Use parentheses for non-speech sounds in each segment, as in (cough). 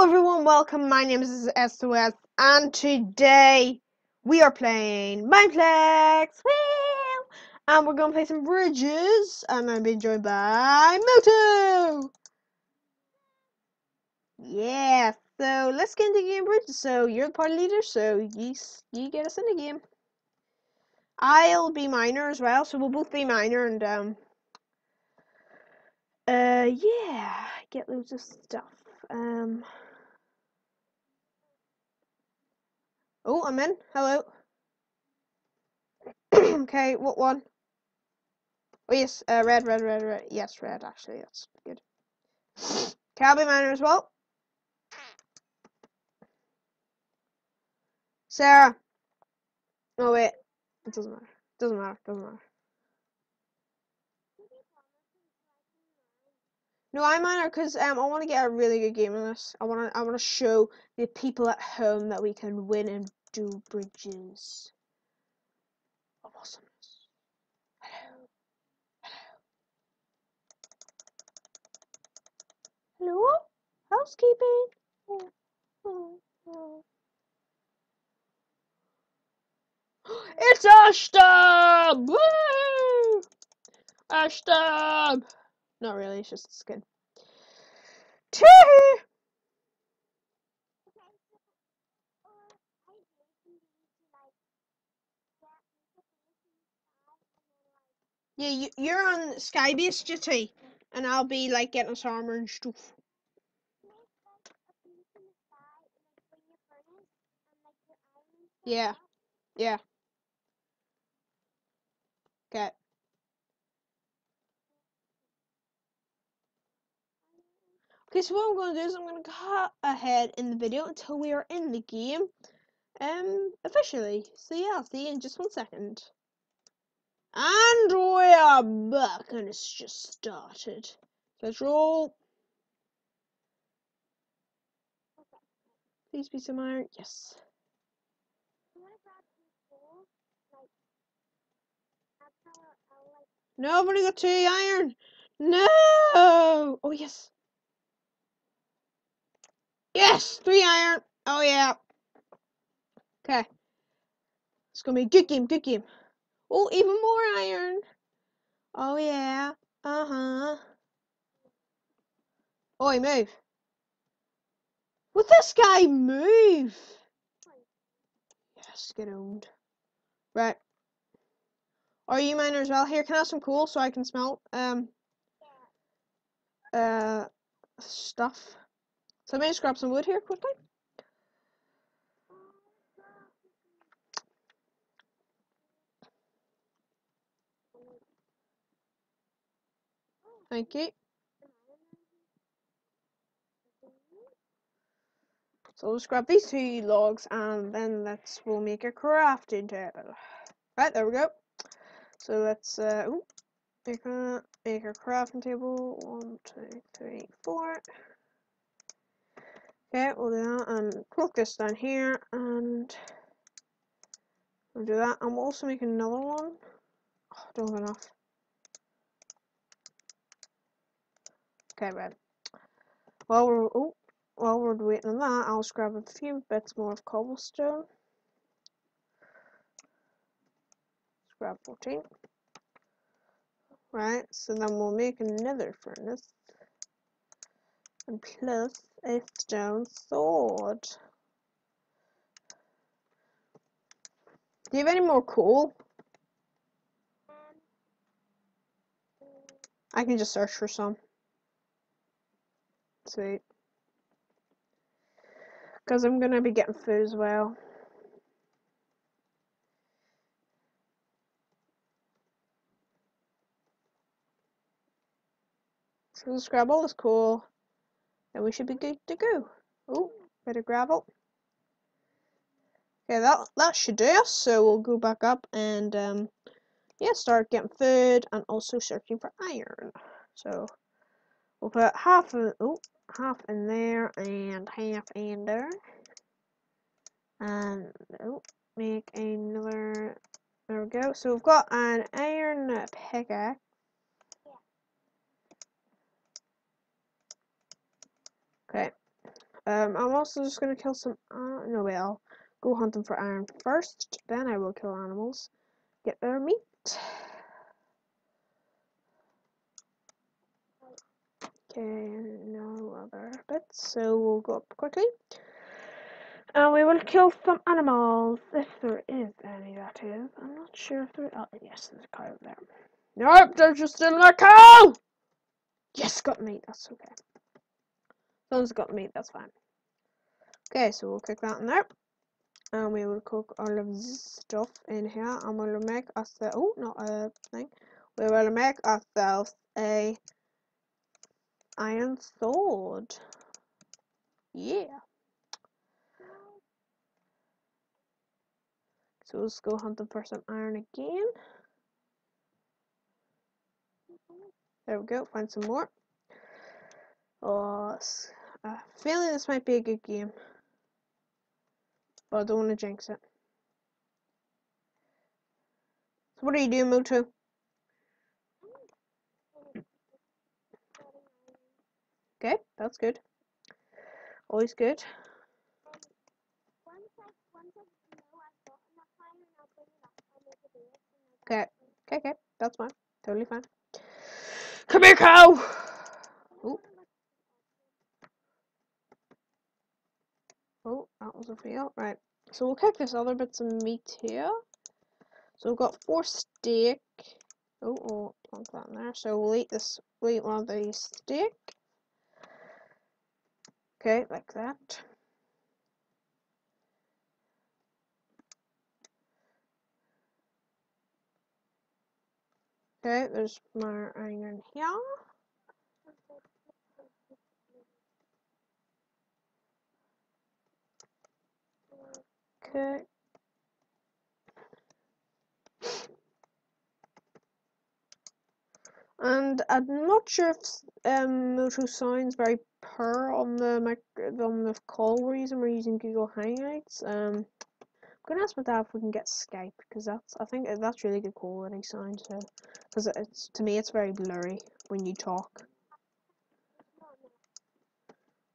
everyone, welcome. My name is SOS, and today we are playing Mineplex. And we're going to play some bridges, and I'm being joined by Moto. Yeah, so let's get into game bridges. So you're the party leader, so you you get us in the game. I'll be miner as well, so we'll both be miner, and um, uh, yeah, get loads of stuff. Um. Oh, I'm in. Hello. (clears throat) okay, what one? Oh yes, uh, red, red, red, red. Yes, red. Actually, that's good. (sniffs) Cowboy miner as well. Sarah. Oh wait, it doesn't matter. Doesn't matter. Doesn't matter. No, I miner because um I want to get a really good game in this. I want to I want to show the people at home that we can win and do bridges of awesomeness. Hello. Hello. Hello? Housekeeping. (gasps) It's Ashtab! Ashtab! Not really, it's just a skin. Tee! Yeah, you, you're on Skybase GT, and I'll be like getting us armor and stuff. Yeah, yeah. Okay. Okay, so what I'm going to do is I'm going to cut ahead in the video until we are in the game, um, officially. So yeah, I'll see you in just one second. And we are back, and it's just started. Let's roll. Please be some iron. Yes. No, I've only got two iron. No. Oh yes. Yes, three iron. Oh yeah. Okay. It's gonna be a good game. Good game. Oh, even more iron. Oh yeah. Uh huh. Oi, move. Would this guy move? Yes, get owned. Right. Are you miner as well? Here, can I have some coal so I can smelt um uh stuff? So let me just grab some wood here quickly. Thank you. So let's grab these two logs and then let's we'll make a crafting table. Right, there we go. So let's uh ooh, make a make a crafting table. One, two, three, four. Okay, we'll do that and click this down here and we'll do that. And we'll also make another one. Oh, don't have enough. Okay, right. While we're oh, while we're waiting on that, I'll just grab a few bits more of cobblestone. Let's grab 14. Right, so then we'll make another furnace. And plus a stone sword. Do you have any more coal? I can just search for some. Sweet. Because I'm going to be getting food as well. So let's is cool. And we should be good to go. Oh, bit of gravel. Okay, that, that should do us. So we'll go back up and um, yeah, start getting food and also searching for iron. So we'll put half of, oh, half in there and half in there. And oh, make another. There we go. So we've got an iron pickaxe. Okay. Um, I'm also just gonna kill some. Uh, no, wait. I'll go hunting for iron first. Then I will kill animals. Get their meat. Okay, no other bits, so we'll go up quickly. And we will kill some animals, if there is any, that is. I'm not sure if there Oh, yes, there's a cow there. Nope, there's just still a cow! Yes, got meat, that's okay. As got meat, that's fine. Okay, so we'll cook that in there. And we will cook all of this stuff in here. And we'll make the, oh, not a thing. We will make ourselves a iron sword. Yeah. So let's go hunting for some iron again. There we go, find some more. Oh, uh, I a feeling this might be a good game. But I don't want to jinx it. So what are you doing, Moto? Okay, that's good. Always good. Okay, okay, okay, that's fine. Totally fine. Come here, cow! Oh. Oh, that was a fail. Right, so we'll cook this other bits of meat here. So we've got four steak. Oh, oh, plunk that in there. So we'll eat this, we'll eat one of these steak. Okay, like that. Okay, there's my iron here. Okay. And I'm not sure if um, Moto sounds very per on the mic on the call we're using. We're using Google Hangouts. Um, I'm gonna ask my dad if we can get Skype because that's I think that's really good quality sound. So, because it's to me it's very blurry when you talk.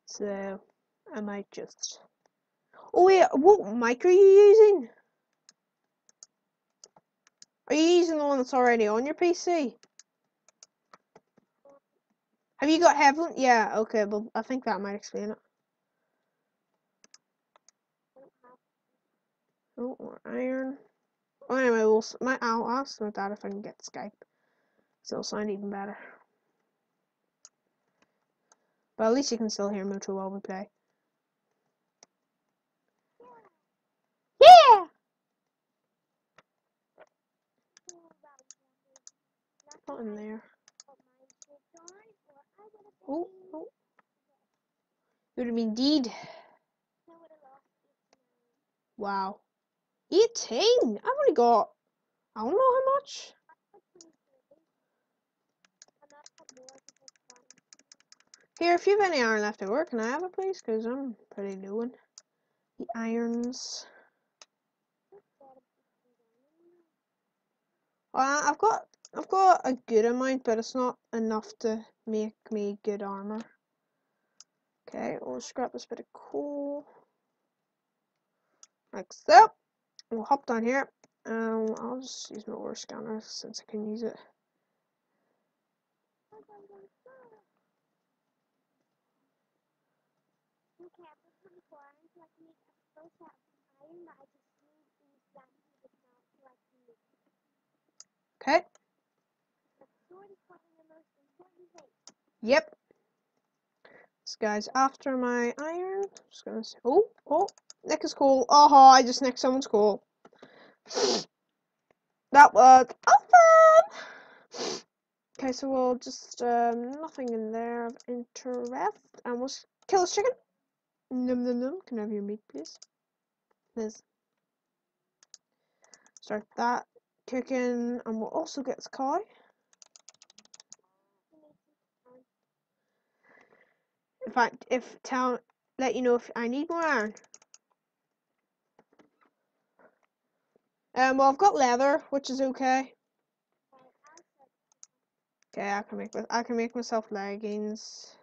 So I might just. Oh wait, what mic are you using? Are you using the one that's already on your PC? Have you got heaven? Yeah, okay, well I think that might explain it. Oh, more iron. Oh, anyway, we'll, my, I'll ask my dad if I can get Skype. So it'll sound even better. But at least you can still hear Mucho while we play. Yeah! Not in there. Oh, oh. It would have been deed. Wow. 18? I've only got, I don't know how much. Here, if you have any iron left over, can I have it please? Because I'm pretty low on the irons. Uh, I've got I've got a good amount, but it's not enough to make me good armor. Okay, we'll scrap this bit of coal. Like so. We'll hop down here. Um, I'll just use my ore scanner since I can use it. Okay. Yep. This guy's after my iron. Just gonna say, oh, oh, Nick is cool. Oh, I just nicked someone's cool. That was awesome. Okay, so we'll just um, nothing in there of interest, and we'll kill this chicken. Num num num. Can I have your meat, please? Liz. Start that chicken, and we'll also get this cow. In fact, if tell let you know if I need more iron. Um, well, I've got leather, which is okay. Okay, I can make I can make myself leggings.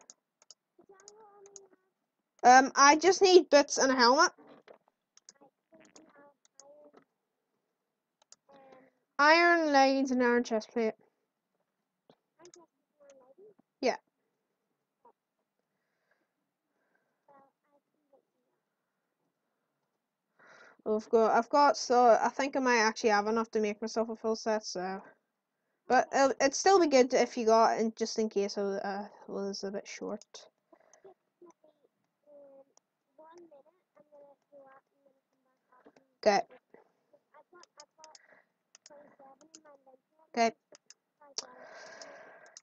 Um, I just need boots and a helmet. Iron leggings and iron chest plate. Yeah. I've got, I've got, so I think I might actually have enough to make myself a full set, so. But it'd still be good if you got, and just in case I uh, was a bit short. Okay. Okay.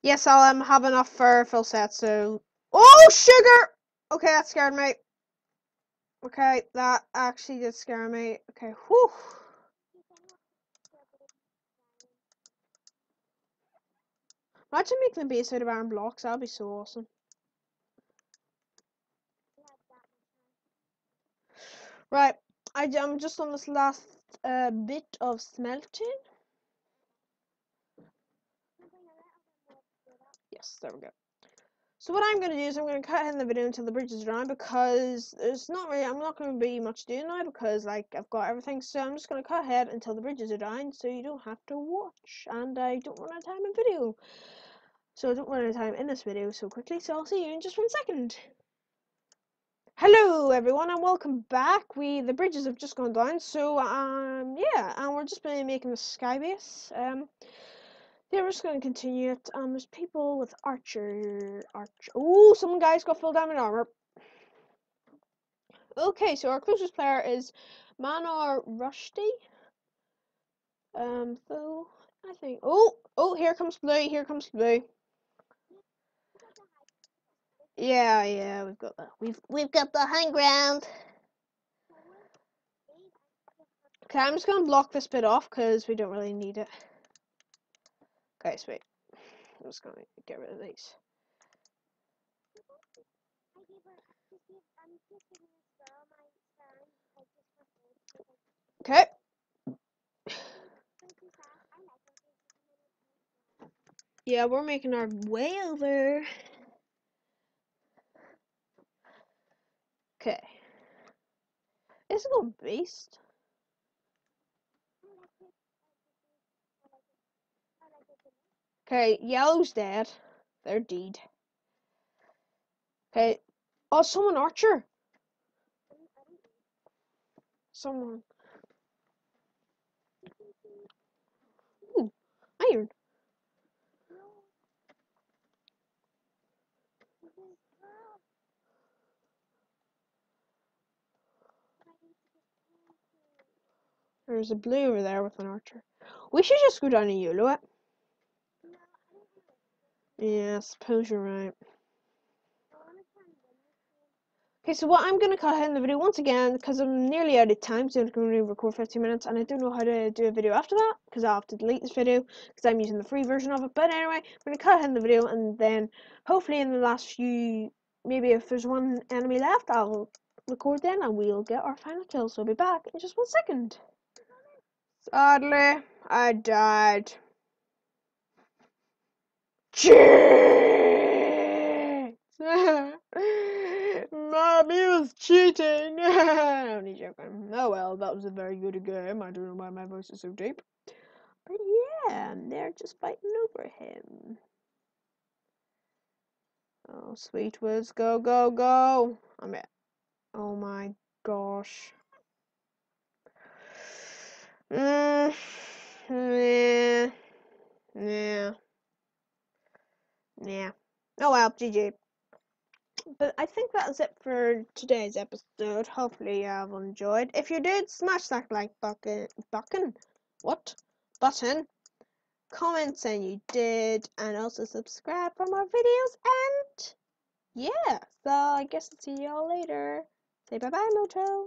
Yes, I'll um, have enough for full set, so... Oh, sugar! Okay, that scared me. Okay, that actually did scare me. Okay, whew. Imagine making a base out of iron blocks, that'd be so awesome. Right, I, I'm just on this last uh, bit of smelting. Yes, there we go. So what I'm going to do is I'm going to cut in the video until the bridge is done because there's not really, I'm not going to be much doing now because like I've got everything. So I'm just going to cut ahead until the bridges are done so you don't have to watch and I don't run out of time in video. So I don't run out of time in this video so quickly. So I'll see you in just one second. Hello everyone and welcome back. We the bridges have just gone down, so um yeah, and we're just been making the sky base. Um yeah, we're just gonna continue it. Um there's people with archer arch Oh some guys got full diamond armor. Okay, so our closest player is Manar Rushdie. Um so I think oh oh here comes blue, here comes blue. Yeah, yeah, we've got that. We've we've got the high ground. Okay, I'm just gonna block this bit off because we don't really need it. Okay, sweet. I'm just gonna get rid of these. Okay. Yeah, we're making our way over. Okay. Is it a beast? Okay, yellow's dead. They're dead. Okay. Oh, someone archer. Someone. Ooh, iron. There's a blue over there with an archer. We should just go down and YOLO it. Yeah, I suppose you're right. Okay, so what I'm going to cut in the video once again, because I'm nearly out of time, so I'm going to record 15 minutes, and I don't know how to do a video after that, because I'll have to delete this video, because I'm using the free version of it. But anyway, I'm going to cut in the video, and then hopefully in the last few, maybe if there's one enemy left, I'll record then, and we'll get our final kill. So I'll be back in just one second. Sadly, I died. Cheat! (laughs) Mommy was cheating. (laughs) Only joking. Oh well, that was a very good game. I don't know why my voice is so deep. But yeah, they're just fighting over him. Oh, sweet words. Go, go, go. I'm it. Oh my gosh. (sighs) Mm, yeah. Yeah. Yeah. Oh well, GG. But I think that's it for today's episode. Hopefully you have enjoyed. If you did, smash that like button. Button? What? Button. Comment saying you did, and also subscribe for more videos. And yeah, so I guess I'll see y'all later. Say bye bye, Moto.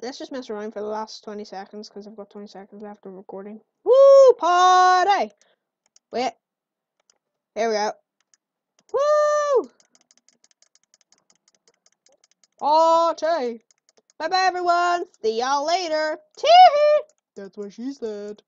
Let's just mess around for the last 20 seconds because I've got 20 seconds left of recording. Woo! Party! Wait. Here we go. Woo! Party! Bye bye everyone! See y'all later! Tee That's what she said.